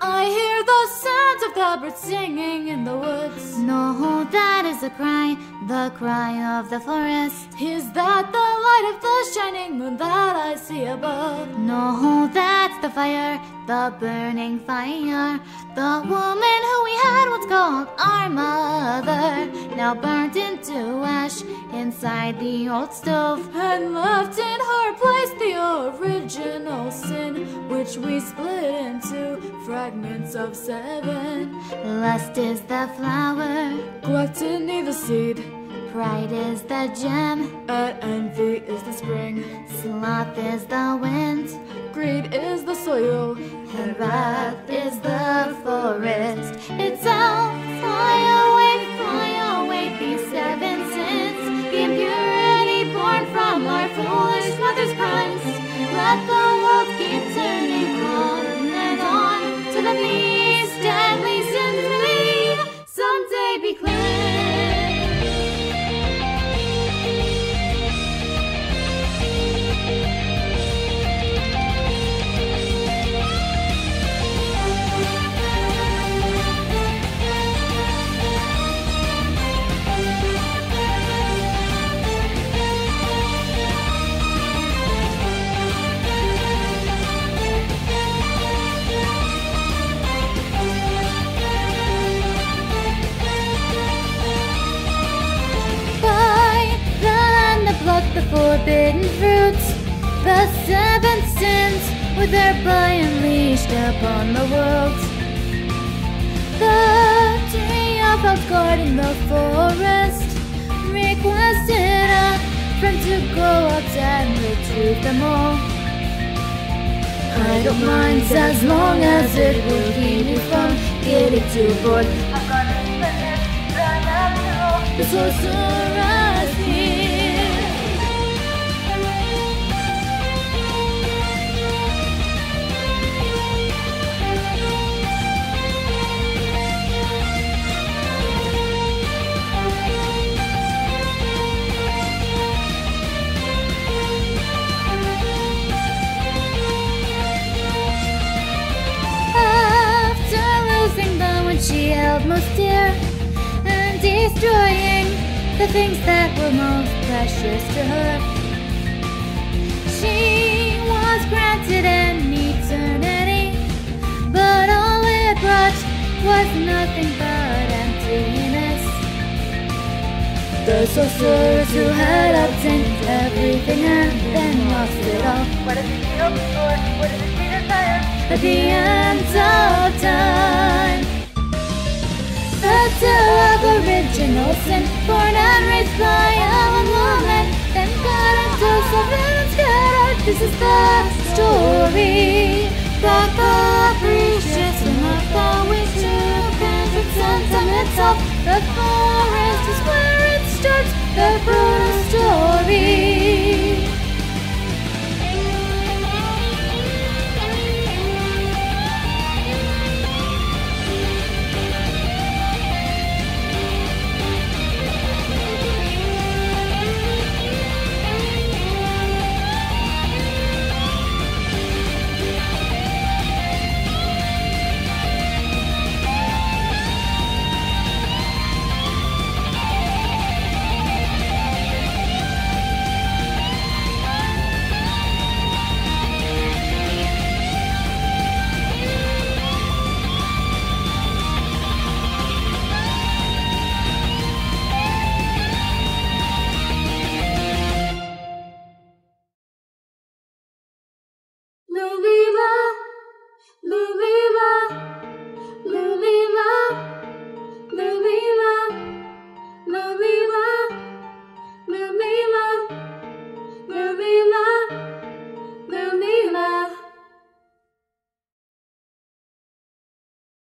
I hear the sounds of the birds singing in the woods. No, that is a cry, the cry of the forest. Is that the light of the shining moon that I see above? No, that's the fire, the burning fire. The woman who we had once called our mother, now burnt into ash inside the old stove. And left in her place the original sin, which we split into fragments of seven. Lust is the flower, Gluttony the seed, pride is the gem, and envy is the spring. sloth is the wind, Greed is soil, and wrath is the forest. It's all fly away, fly away, these seven sins, the impurity born from our foolish mother's crimes. Let the forbidden fruits. The seven sins were thereby unleashed upon the world. The tree of guard in the forest requested a friend to go out and retrieve them all. I don't mind as long as it will keep me from getting too bored. I've got a finish, run out of the sorcerer's she held most dear and destroying the things that were most precious to her, she was granted an eternity, but all it brought was nothing but emptiness. The sorcerers who had obtained everything and then lost it all. What does it feel before? What does it feel? At the end of time. fly I'm a woman Then God and Joseph and Scatter This is the story Rock up, reaches enough I thought we took And it sends on itself The forest is where it starts The brutal story.